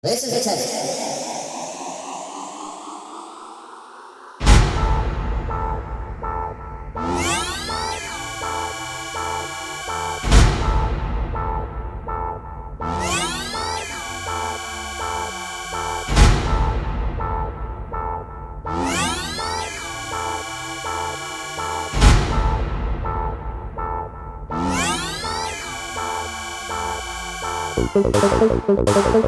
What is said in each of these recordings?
This is a test.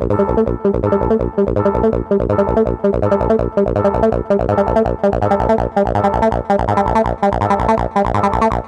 Thank you.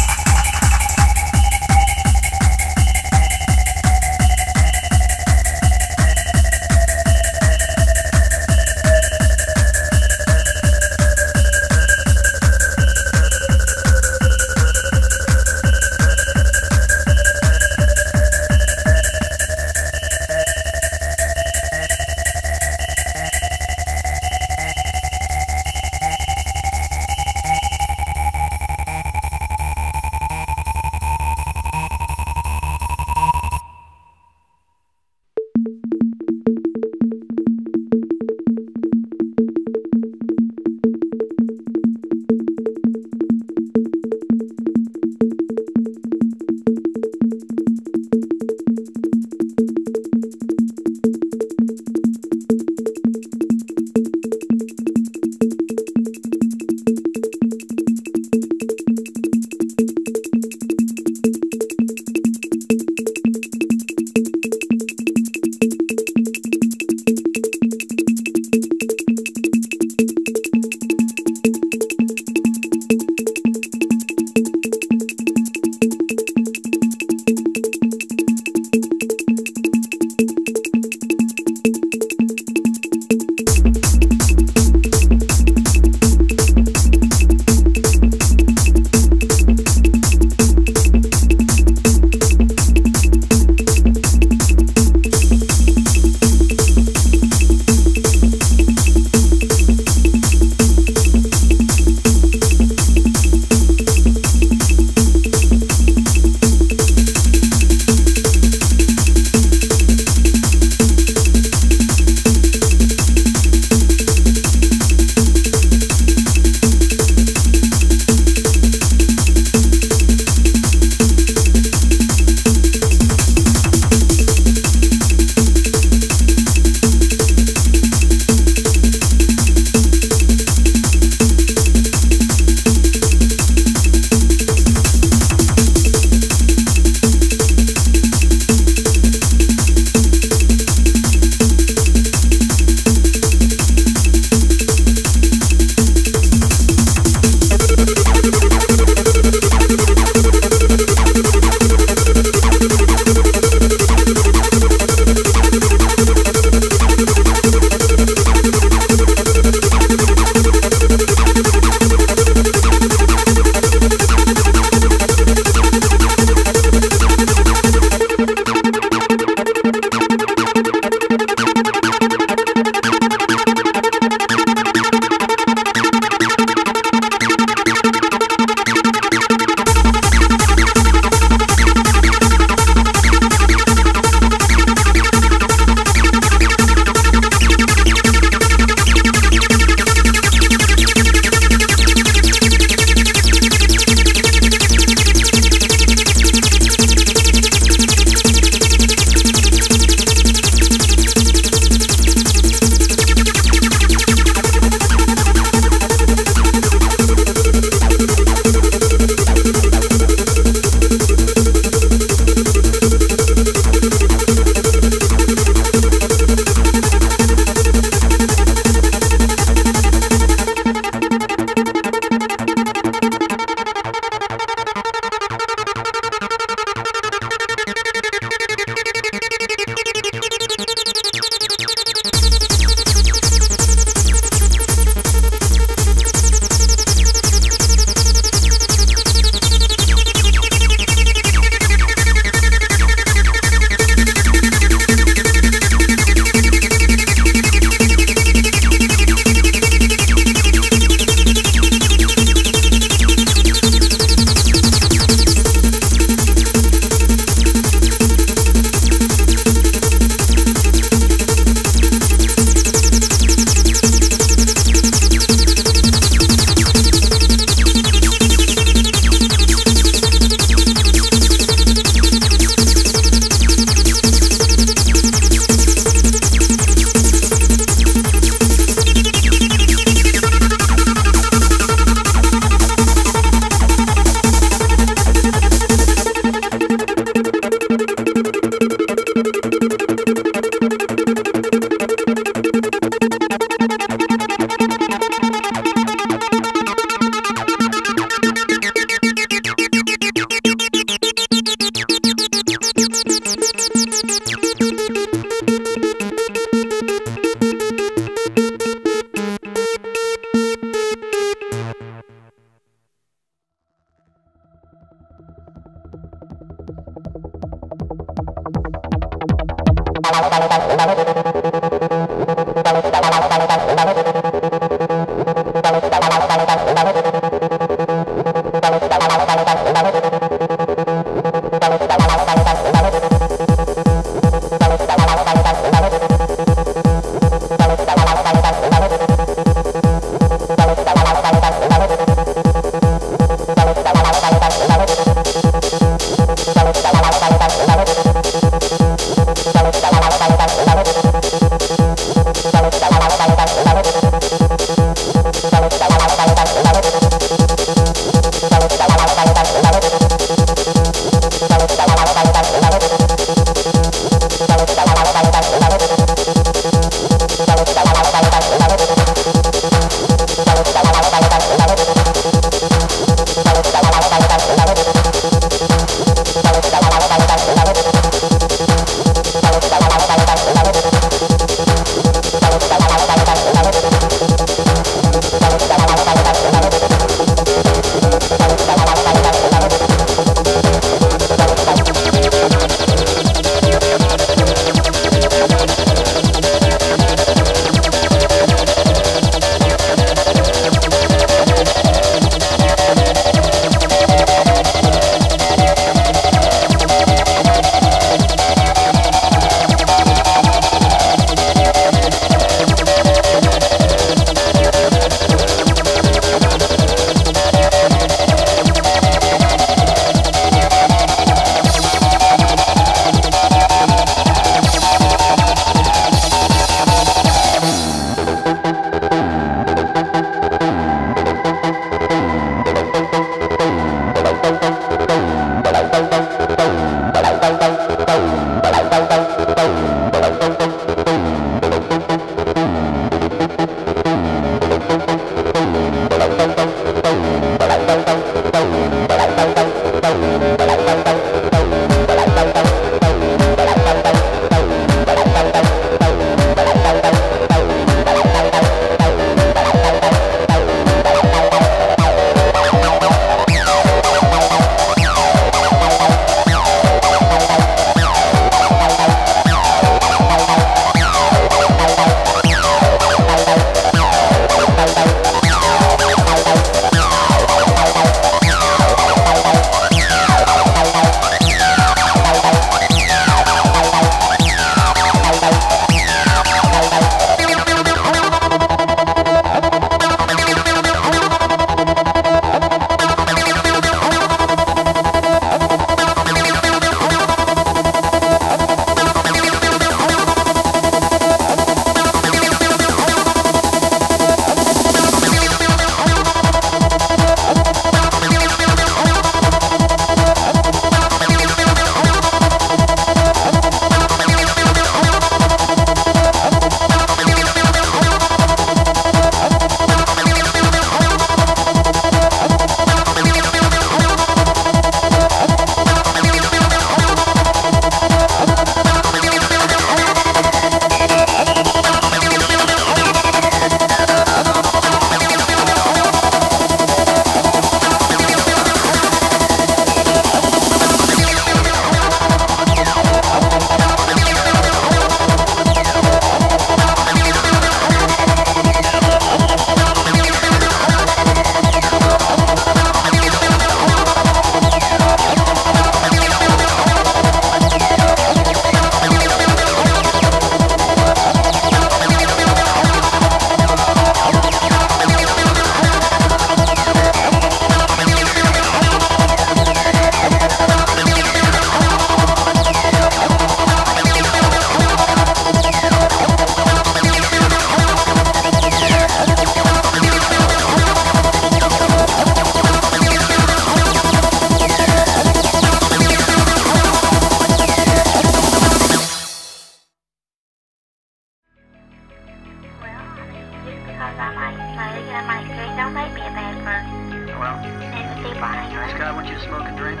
Smoke and drink?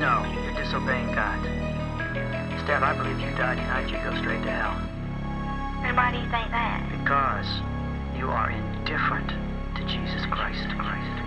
No, you're disobeying God. Instead, I believe you die tonight, you go straight to hell. And why do you think that? Because you are indifferent to Jesus Christ. Christ,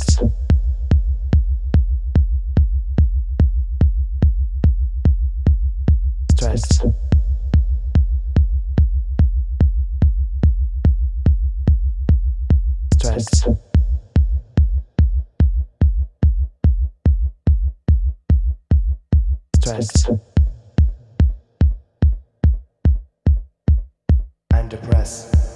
Christ. Christ. Christ. Christ. I'm depressed.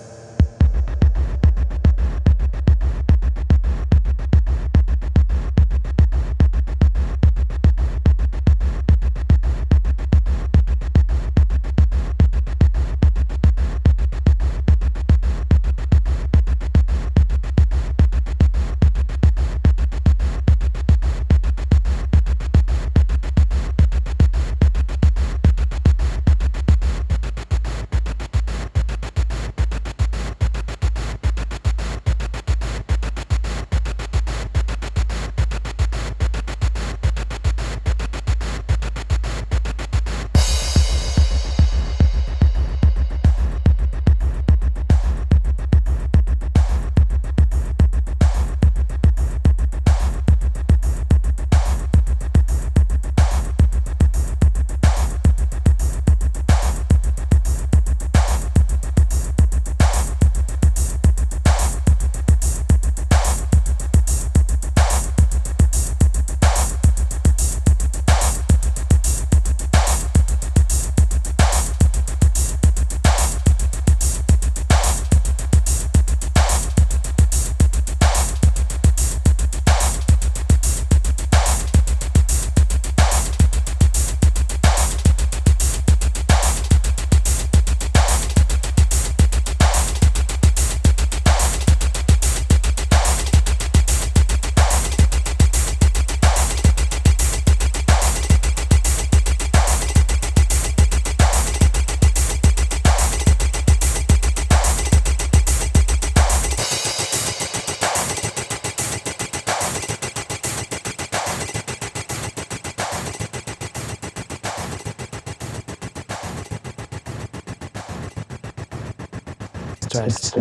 test.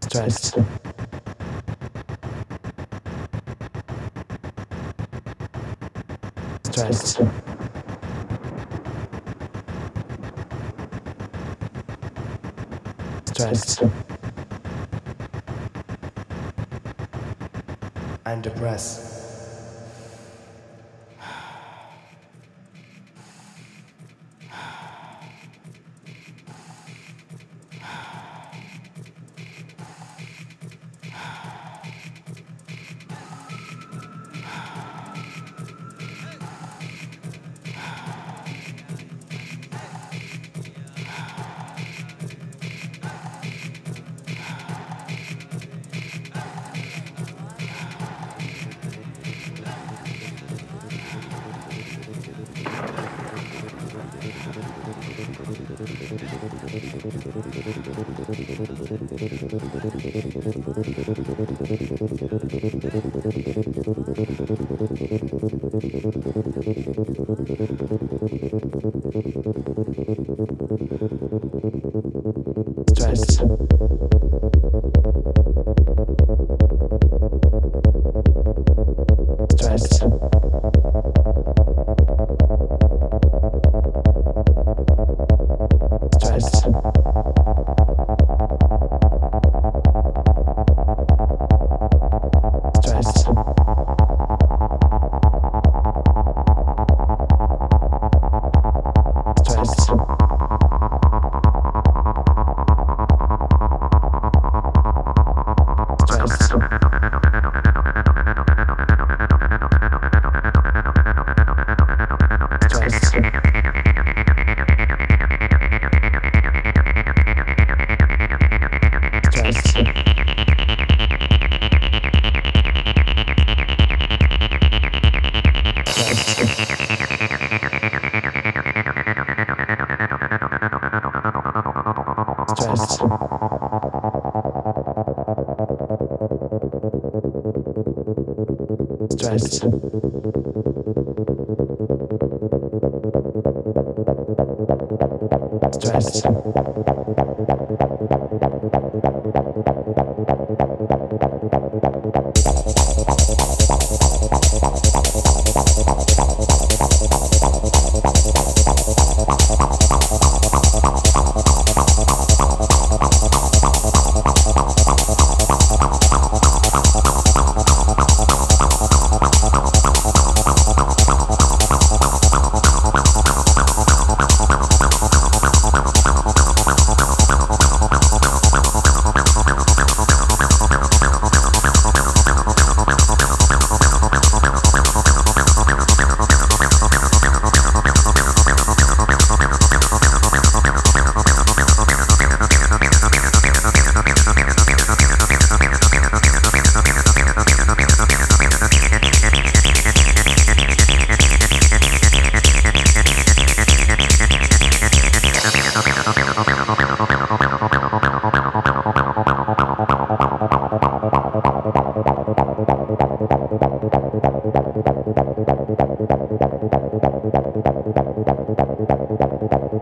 Test. Test. Test. And depressed.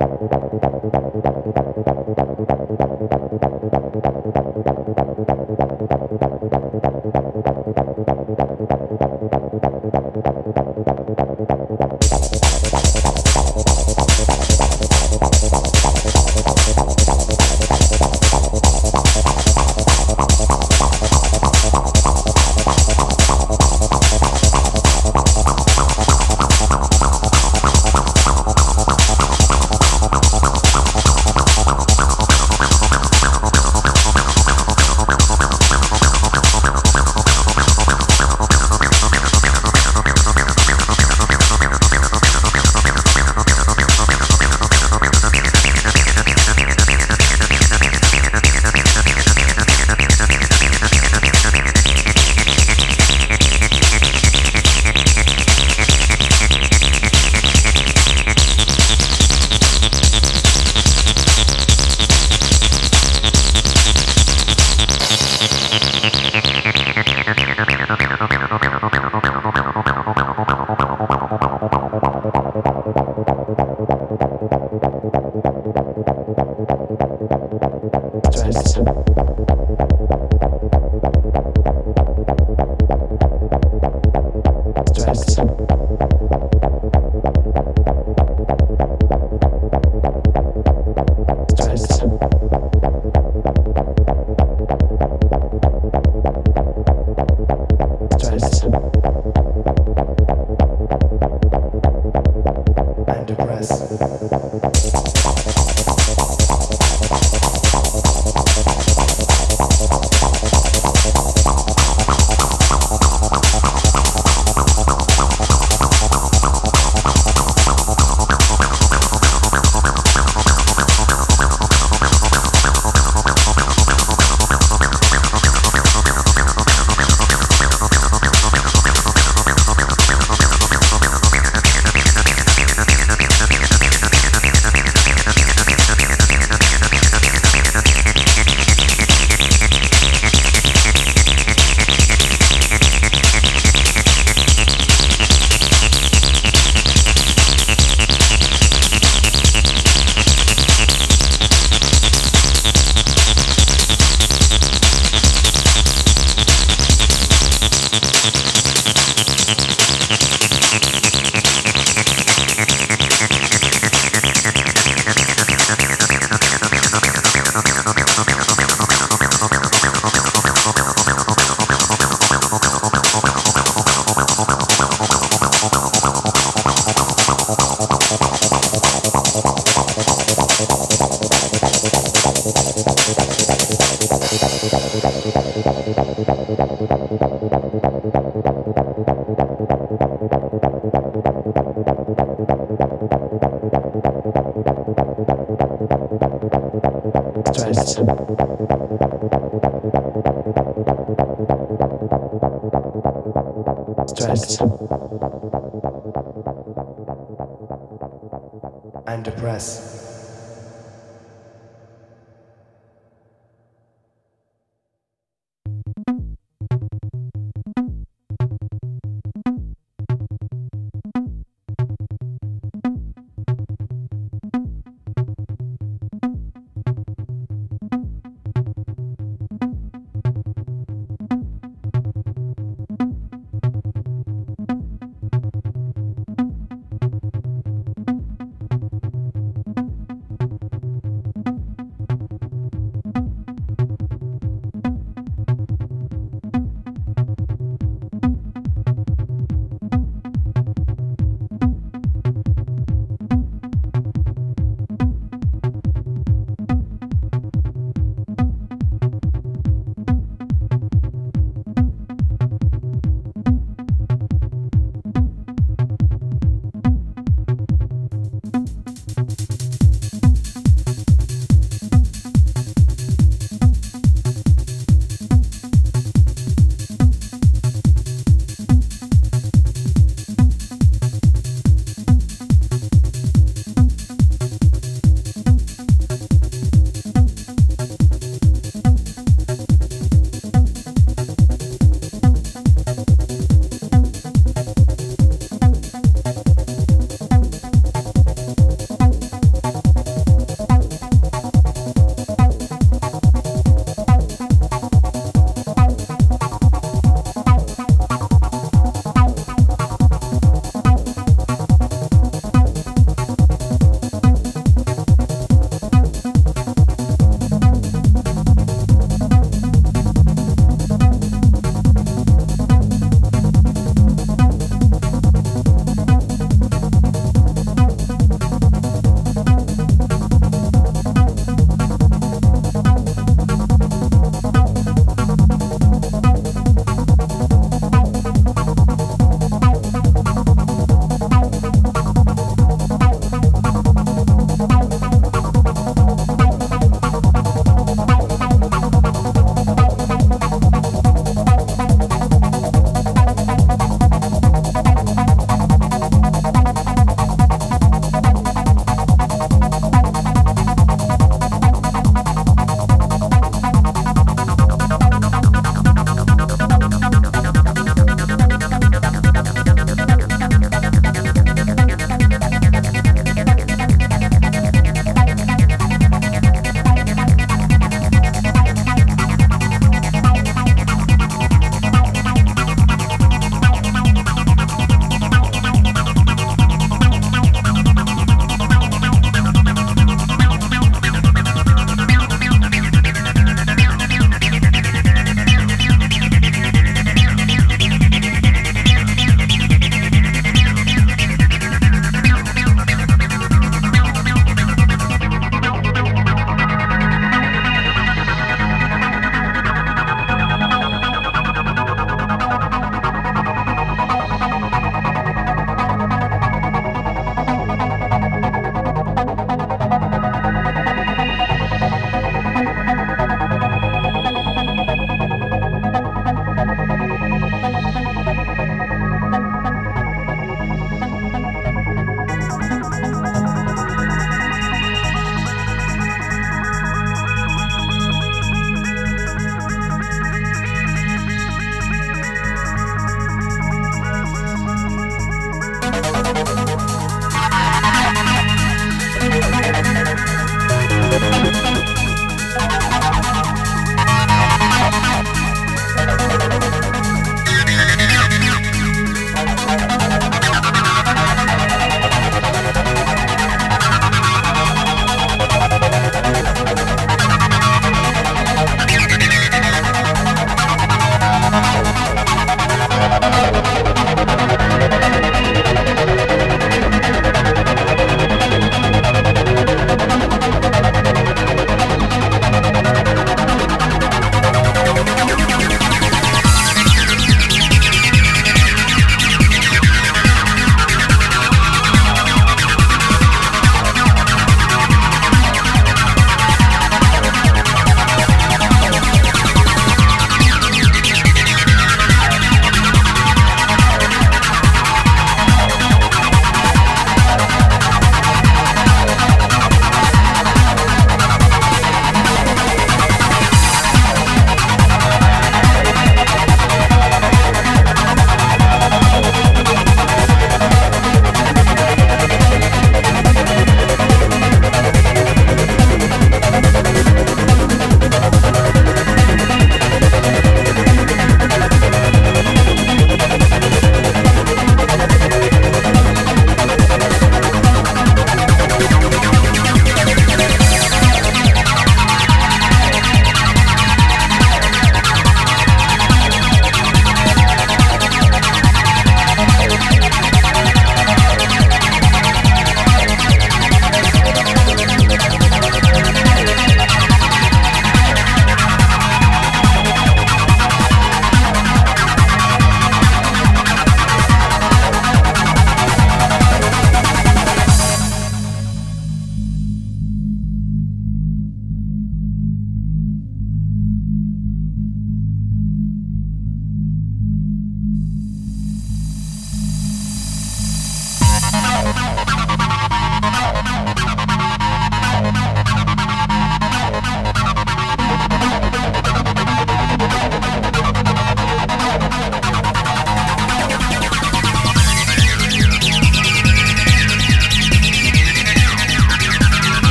dollar, dollar, dollar, dollar.